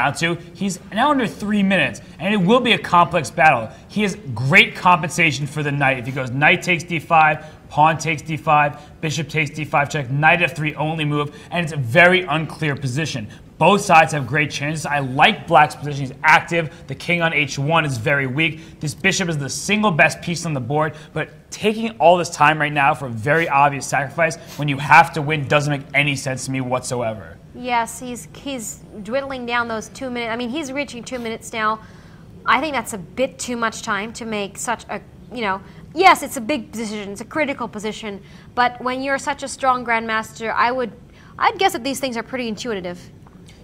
down to. He's now under three minutes, and it will be a complex battle. He has great compensation for the knight. If he goes knight takes d5, pawn takes d5, bishop takes d5 check, knight f3 only move, and it's a very unclear position. Both sides have great chances. I like black's position. He's active. The king on h1 is very weak. This bishop is the single best piece on the board, but taking all this time right now for a very obvious sacrifice when you have to win doesn't make any sense to me whatsoever. Yes, he's he's dwindling down those two minutes. I mean, he's reaching two minutes now. I think that's a bit too much time to make such a you know. Yes, it's a big decision. It's a critical position. But when you're such a strong grandmaster, I would I'd guess that these things are pretty intuitive.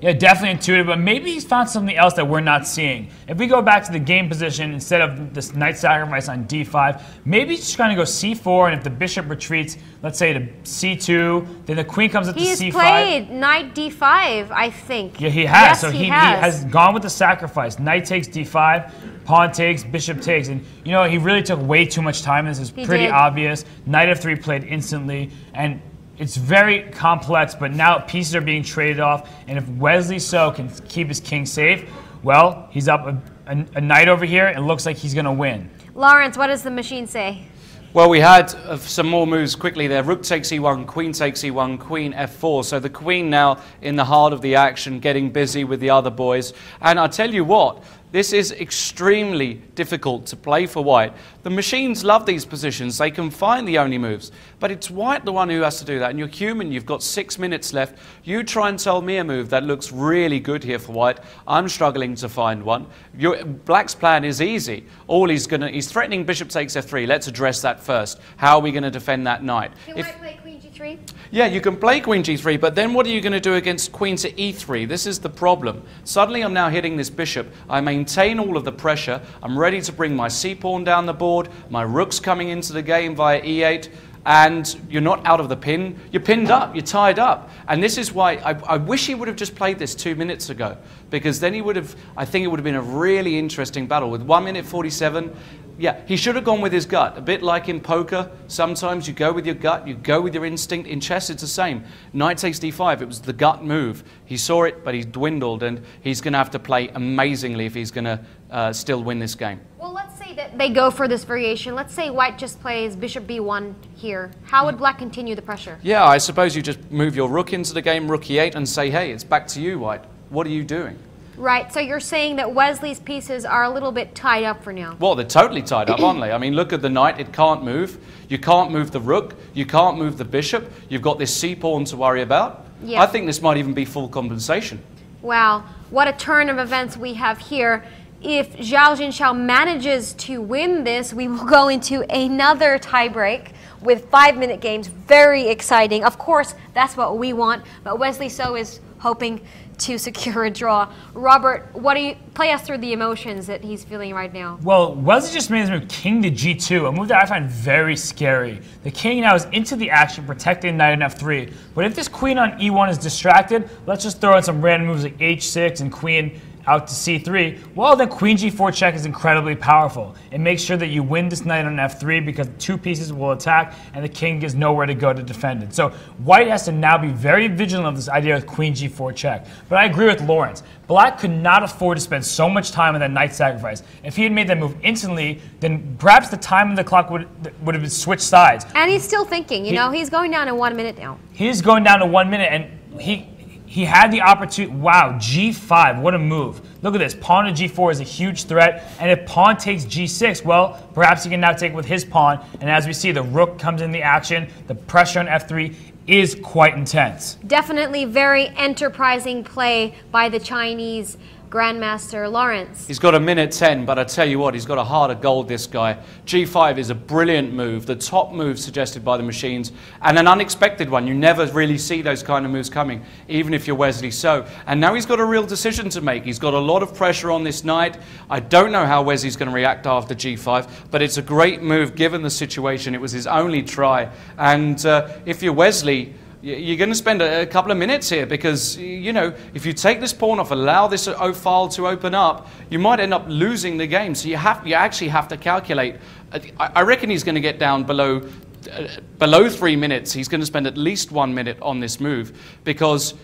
Yeah, definitely intuitive, but maybe he's found something else that we're not seeing. If we go back to the game position instead of this knight sacrifice on d5, maybe he's just trying to go c4, and if the bishop retreats, let's say to c2, then the queen comes up He's to c5. played knight d5, I think. Yeah, he has. Yes, so he, he, has. he has gone with the sacrifice. Knight takes d5, pawn takes, bishop takes, and you know he really took way too much time. This is He pretty did. obvious. Knight f3 played instantly, and it's very complex. But now pieces are being traded off, and if Wesley So can keep his king safe, well, he's up a, a, a knight over here. and It looks like he's going to win. Lawrence, what does the machine say? Well, we had uh, some more moves quickly there. Rook takes e1, queen takes e1, queen f4. So the queen now in the heart of the action, getting busy with the other boys. And I tell you what, this is extremely difficult to play for white. The machines love these positions. They can find the only moves. But it's white the one who has to do that. And you're human. You've got six minutes left. You try and tell me a move that looks really good here for white. I'm struggling to find one. Your, Black's plan is easy. All he's going to, he's threatening bishop takes f3. Let's address that first. How are we going to defend that knight? Can If- white play g3? yeah, you can play queen g3, but then what are you going to do against queen to e3? This is the problem. Suddenly I'm now hitting this bishop. I maintain all of the pressure. I'm ready to bring my c-pawn down the board. My rook's coming into the game via e8. And you're not out of the pin. You're pinned up. You're tied up. And this is why I, I wish he would have just played this two minutes ago. Because then he would have, I think it would have been a really interesting battle. With 1 minute 47, yeah, he should have gone with his gut. A bit like in poker, sometimes you go with your gut, you go with your instinct. In chess, it's the same. Knight takes d5, it was the gut move. He saw it, but he's dwindled, and he's going to have to play amazingly if he's going to uh, still win this game. Well, let's say that they go for this variation. Let's say white just plays bishop b1 here. How would black continue the pressure? Yeah, I suppose you just move your rook into the game, rook e8, and say, hey, it's back to you, white. What are you doing? Right, so you're saying that Wesley's pieces are a little bit tied up for now. Well, they're totally tied up, aren't they? I mean, look at the knight, it can't move. You can't move the rook, you can't move the bishop. You've got this c pawn to worry about. Yeah. I think this might even be full compensation. Wow, what a turn of events we have here. If Zhou Jianchao manages to win this, we will go into another tiebreak with five minute games. Very exciting. Of course, that's what we want, but Wesley So is hoping to secure a draw. Robert, what do you play us through the emotions that he's feeling right now? Well, Wesley just made his move king to g2, a move that I find very scary. The king now is into the action, protecting knight on f3. But if this queen on e1 is distracted, let's just throw in some random moves like h6 and queen out to c3. Well, then queen g4 check is incredibly powerful. It makes sure that you win this knight on f3 because two pieces will attack and the king has nowhere to go to defend it. So white has to now be very vigilant of this idea of queen g4 check. But I agree with Lawrence. Black could not afford to spend so much time on that knight sacrifice. If he had made that move instantly, then perhaps the time of the clock would would have been switched sides. And he's still thinking, you He- know, he's going down in one minute now. He's going down to one minute, and he he had the opportunity. Wow, g5, what a move! Look at this. Pawn to g4 is a huge threat, and if pawn takes g6, well, perhaps he can now take with his pawn. And as we see, the rook comes in the action. The pressure on f3 is quite intense. Definitely very enterprising play by the Chinese Grandmaster Lawrence. He's got a minute 10, but I tell you what, he's got a heart of gold, this guy. G5 is a brilliant move, the top move suggested by the machines, and an unexpected one. You never really see those kind of moves coming, even if you're Wesley So. And now he's got a real decision to make. He's got a lot of pressure on this knight. I don't know how Wesley's going to react after G5, but it's a great move given the situation. It was his only try. And uh, if you're Wesley, you're going to spend a, couple of minutes here because, you know, if you take this pawn off, allow this O file to open up, you might end up losing the game. So you, have, you actually have to calculate. I, I reckon he's going to get down below, uh, below three minutes. He's going to spend at least one minute on this move because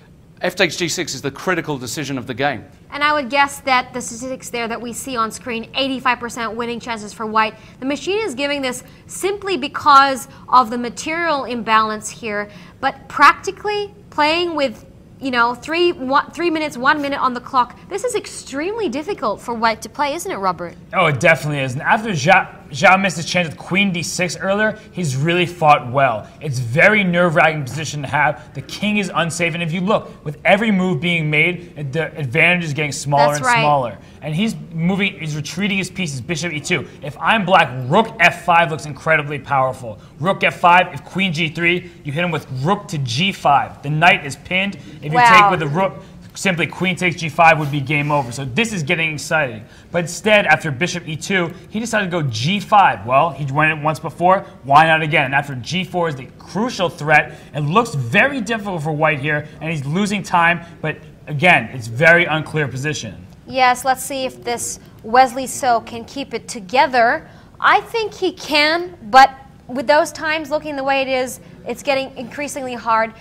f takes g6 is the critical decision of the game. And I would guess that the statistics there that we see on screen 85% winning chances for white. The machine is giving this simply because of the material imbalance here, but practically playing with you know, three one, three minutes, one minute on the clock. This is extremely difficult for White to play, isn't it, Robert? Oh, it definitely is. And after Zhao, Zhao missed his chance with Queen D6 earlier, he's really fought well. It's very nerve-wracking position to have. The king is unsafe, and if you look, with every move being made, the advantage is getting smaller That's and right. smaller. And he's moving, he's retreating his pieces, bishop e2. If I'm black, rook f5 looks incredibly powerful. Rook f5, if queen g3, you hit him with rook to g5. The knight is pinned. If you Wow. take with the rook, simply queen takes g5 would be game over. So this is getting exciting. But instead, after bishop e2, he decided to go g5. Well, he went it once before, why not again? After g4 is the crucial threat, it looks very difficult for white here, and he's losing time, but again, it's very unclear position. Yes, let's see if this Wesley So can keep it together. I think he can, but with those times looking the way it is, it's getting increasingly hard.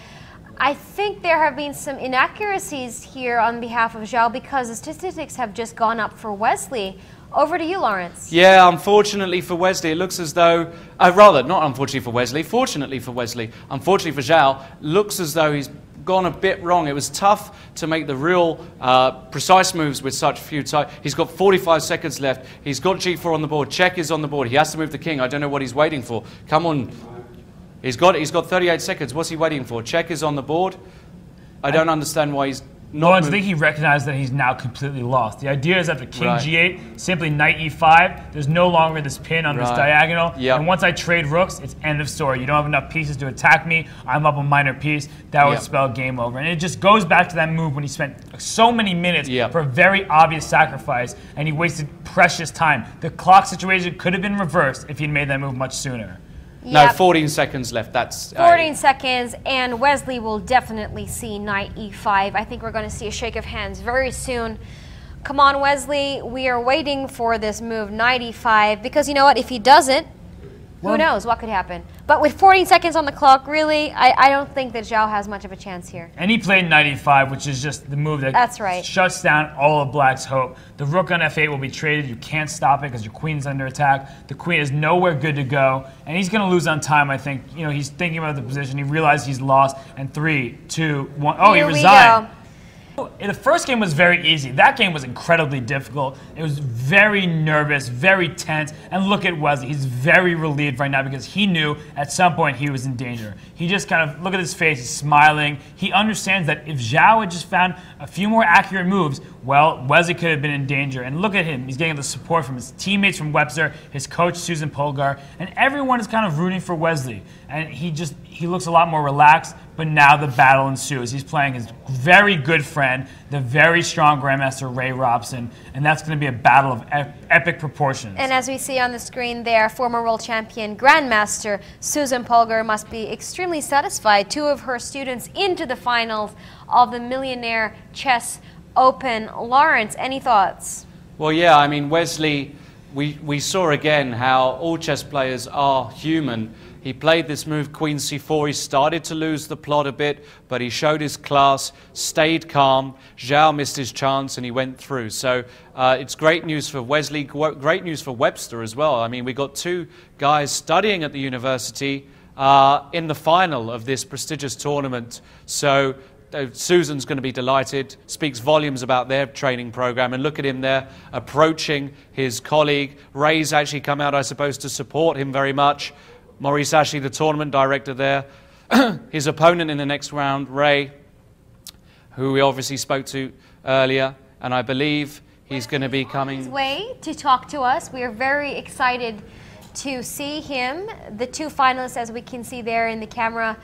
I think there have been some inaccuracies here on behalf of Zhao because the statistics have just gone up for Wesley. Over to you, Lawrence. Yeah, unfortunately for Wesley, it looks as though, uh, rather, not unfortunately for Wesley, fortunately for Wesley, unfortunately for Zhao, looks as though he's gone a bit wrong. It was tough to make the real uh, precise moves with such few time. He's got 45 seconds left. He's got g4 on the board. Check is on the board. He has to move the king. I don't know what he's waiting for. Come on. He's got, he's got 38 seconds. What's he waiting for? Check is on the board. I don't understand why he's not. I think he recognized that he's now completely lost. The idea is after king Right. g8, simply knight e5, there's no longer this pin on this diagonal. Yep. And once I trade rooks, it's end of story. You don't have enough pieces to attack me. I'm up a minor piece. That would Yep. spell game over. And it just goes back to that move when he spent so many minutes Yep. for a very obvious sacrifice, and he wasted precious time. The clock situation could have been reversed if he'd made that move much sooner. No, 14 seconds left. That's. uh, 14 seconds, and Wesley will definitely see knight e5. I think we're going to see a shake of hands very soon. Come on, Wesley. We are waiting for this move, knight e5, because you know what? If he doesn't, who knows what could happen? But with 14 seconds on the clock, really, I, I don't think that Zhao has much of a chance here. And he played knight e5, which is just the move that That's right. shuts down all of black's hope. The rook on f8 will be traded. You can't stop it because your queen's under attack. The queen is nowhere good to go, and he's going to lose on time. I think. You know, he's thinking about the position. He realized he's lost. And three, two, one. Oh, Here he we resigned. The first game was very easy. That game was incredibly difficult. It was very nervous, very tense. And look at Wesley. He's very relieved right now because he knew at some point he was in danger. He just kind of, look at his face, he's smiling. He understands that if Zhao had just found a few more accurate moves, well, Wesley could have been in danger. And look at him. He's getting the support from his teammates from Webster, his coach, Susan Polgar, and everyone is kind of rooting for Wesley. And he just, he looks a lot more relaxed. But now the battle ensues. He's playing his very good friend, the very strong Grandmaster Ray Robson, and that's going to be a battle of ep- epic proportions. And as we see on the screen there, former world champion Grandmaster Susan Polgar must be extremely satisfied. Two of her students into the finals of the Millionaire Chess Open. Lawrence, any thoughts? Well, yeah, I mean, Wesley, we, we saw again how all chess players are human. He played this move, Queen c4. He started to lose the plot a bit, but he showed his class, stayed calm. Zhao missed his chance and he went through. So uh, it's great news for Wesley, great news for Webster as well. I mean, we got two guys studying at the university uh, in the final of this prestigious tournament. So uh, Susan's going to be delighted, speaks volumes about their training program. And look at him there approaching his colleague. Ray's actually come out, I suppose, to support him very much. Maurice Ashley, the tournament director there. his opponent in the next round, Ray, who we obviously spoke to earlier. And I believe he's going to be coming. his way to talk to us. We are very excited to see him. The two finalists, as we can see there in the camera.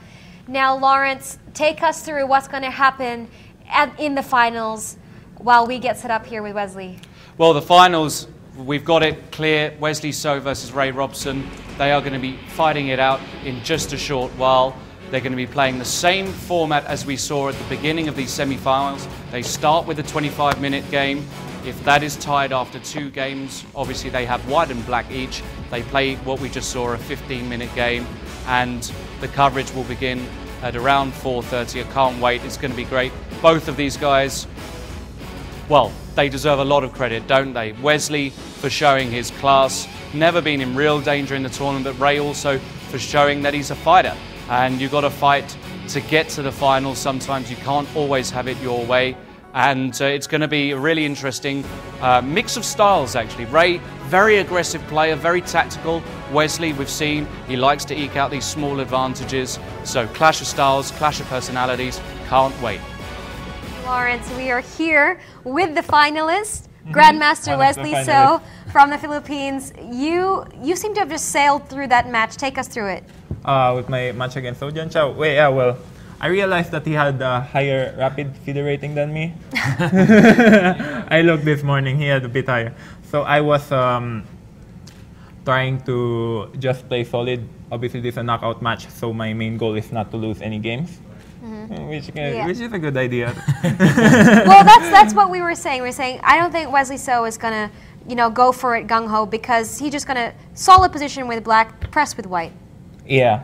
Now, Lawrence, take us through what's going to happen at, in the finals while we get set up here with Wesley. Well, the finals, we've got it clear. Wesley So versus Ray Robson. They are going to be fighting it out in just a short while. They're going to be playing the same format as we saw at the beginning of these semi-finals. They start with a 25-minute game. If that is tied after two games, obviously they have white and black each. They play what we just saw, a 15-minute game, and the coverage will begin at around 4.30. I can't wait. It's going to be great. Both of these guys, well, they deserve a lot of credit, don't they? Wesley for showing his class, never been in real danger in the tournament, but Ray also for showing that he's a fighter. And you've got to fight to get to the finals. Sometimes you can't always have it your way. And uh, it's going to be a really interesting uh, mix of styles, actually. Ray, very aggressive player, very tactical. Wesley, we've seen, he likes to eke out these small advantages. So, clash of styles, clash of personalities. Can't wait. Lawrence, we are here with the finalist, Grandmaster Wesley So from the Philippines. You you seem to have just sailed through that match. Take us through it. uh, with my match against Zhou Jianchao. Wait, yeah, well, I realized that he had a higher rapid FIDE rating than me. I looked this morning, he had a bit higher. So I was um, trying to just play solid. Obviously, this is a knockout match, so my main goal is not to lose any games. Which, uh, Yeah. which is a good idea. well, that's that's what we were saying. We are saying I don't think Wesley So is gonna, you know, go for it gung ho because he's just gonna solid position with black, press with white. yeah,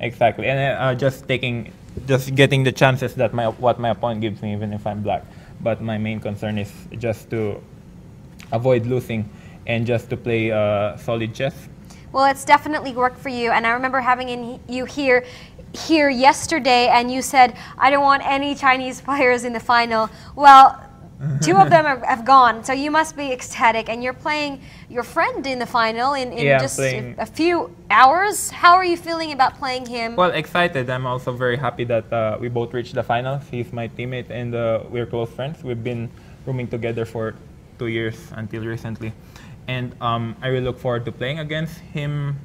exactly. And uh, just taking, just getting the chances that my what my opponent gives me, even if I'm black. But my main concern is just to avoid losing and just to play uh, solid chess. Well, it's definitely worked for you, and I remember having in, you here here yesterday, and you said I don't want any Chinese players in the final. Well. Two of them are, have gone, so you must be ecstatic, and you're playing your friend in the final in, in Yeah, just a, playing- a few hours. How are you feeling about playing him? Well, excited. I'm also very happy that uh, we both reached the finals. He's my teammate, and uh, we're close friends. We've been rooming together for two years until recently, and um, I really look forward to playing against him.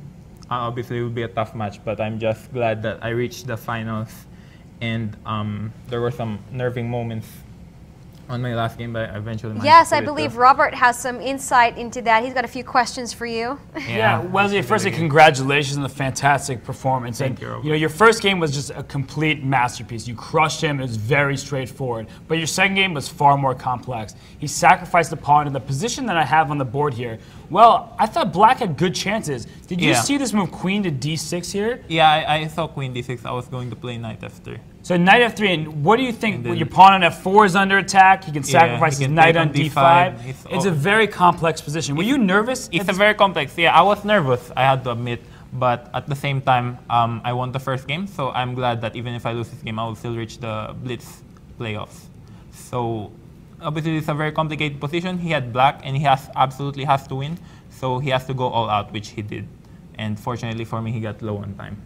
Uh, obviously, it will be a tough match, but I'm just glad that I reached the finals, and um, there were some nerving moments on my last game, but I eventually yes, I believe through. Robert has some insight into that. He's got a few questions for you. Yeah, Wesley, firstly, congratulations on the fantastic performance. Thank and, you, Robert. you know, your first game was just a complete masterpiece. You crushed him. It was very straightforward. But your second game was far more complex. He sacrificed the pawn in the position that I have on the board here. Well, I thought Black had good chances. Did you Yeah. see this move Queen to D6 here? Yeah, I, I saw Queen D6. I was going to play Knight F3. So Knight F3, and what do you think? Then- your pawn on F4 is under attack. He can Yeah, sacrifice he his knight on on D5. D5. It's It's a very complex position. Were you nervous? It's a very complex. Yeah, I was nervous. I had to admit, but at the same time, um, I won the first game, so I'm glad that even if I lose this game, I will still reach the Blitz playoffs. So obviously, it's a very complicated position. He had black, and he has absolutely has to win. So he has to go all out, which he did. And fortunately for me, he got low on time.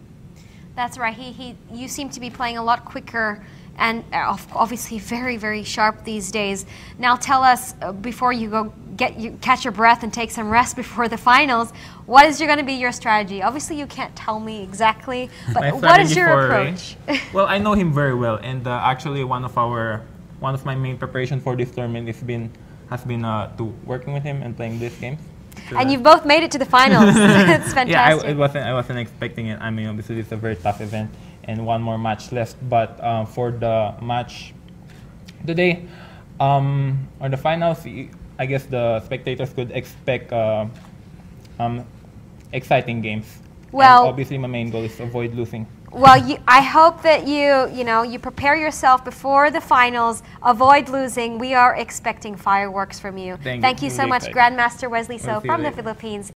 That's right. He, he, you seem to be playing a lot quicker and uh, obviously very, very sharp these days. Now tell us, uh, before you go get you, catch your breath and take some rest before the finals, what is going to be your strategy? Obviously, you can't tell me exactly, but what is your Ray? approach? well, I know him very well, and uh, actually, one of our one of my main preparation for this tournament has been has been uh, to working with him and playing this games. And you've both made it to the finals. it's fantastic. Yeah, I, I wasn't. I wasn't expecting it. I mean, obviously, it's a very tough event, and one more match left. But um, for the match today, um, or the finals, I guess the spectators could expect uh, um, exciting games. And Well- obviously, my main goal is to avoid losing. Well, you, I hope that you, you know, you prepare yourself before the finals. Avoid losing. We are expecting fireworks from you. Thank you. Thank you We'll so much. Grandmaster Wesley So you from the. Philippines.